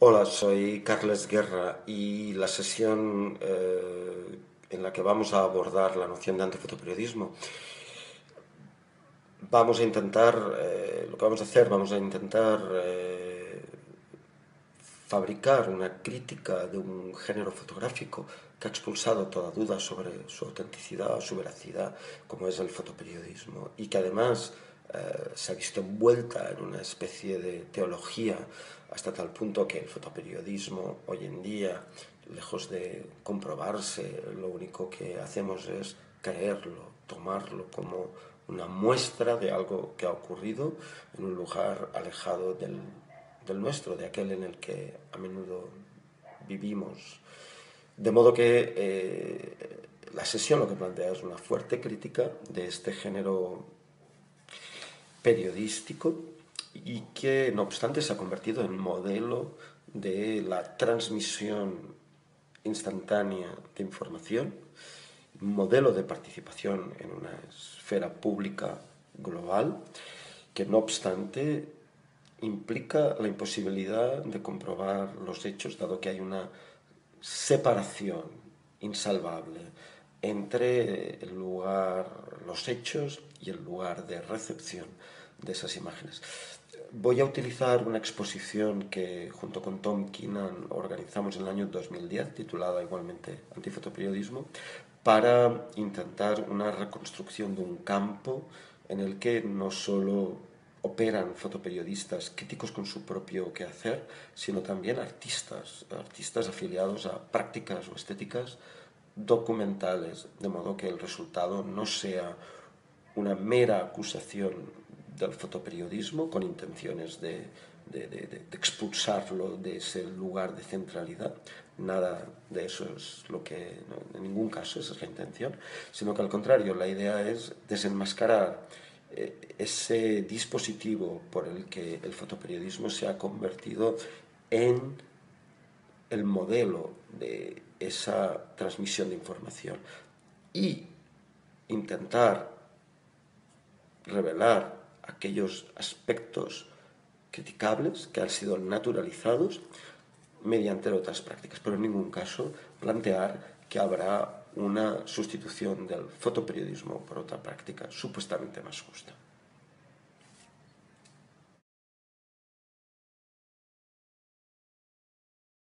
Hola, soy Carles Guerra y la sesión eh, en la que vamos a abordar la noción de antifotoperiodismo vamos a intentar, eh, lo que vamos a hacer, vamos a intentar eh, fabricar una crítica de un género fotográfico que ha expulsado toda duda sobre su autenticidad, su veracidad, como es el fotoperiodismo, y que además eh, se ha visto envuelta en una especie de teología hasta tal punto que el fotoperiodismo hoy en día, lejos de comprobarse, lo único que hacemos es creerlo, tomarlo como una muestra de algo que ha ocurrido en un lugar alejado del, nuestro, de aquel en el que a menudo vivimos. De modo que eh, la sesión lo que plantea es una fuerte crítica de este género periodístico y que no obstante se ha convertido en modelo de la transmisión instantánea de información, modelo de participación en una esfera pública global, que no obstante implica la imposibilidad de comprobar los hechos, dado que hay una separación insalvable entre el lugar, los hechos y el lugar de recepción de esas imágenes. Voy a utilizar una exposición que junto con Tom Keenan organizamos en el año 2010, titulada igualmente Antifotoperiodismo, para intentar una reconstrucción de un campo en el que no solo operan fotoperiodistas críticos con su propio quehacer, sino también artistas, artistas afiliados a prácticas o estéticas documentales, de modo que el resultado no sea una mera acusación del fotoperiodismo con intenciones de, expulsarlo de ese lugar de centralidad. Nada de eso es lo que, en ningún caso esa es la intención, sino que al contrario, la idea es desenmascarar eh, ese dispositivo por el que el fotoperiodismo se ha convertido en el modelo de esa transmisión de información y intentar revelar aquellos aspectos criticables que han sido naturalizados mediante otras prácticas, pero en ningún caso plantear que habrá una sustitución del fotoperiodismo por otra práctica supuestamente más justa.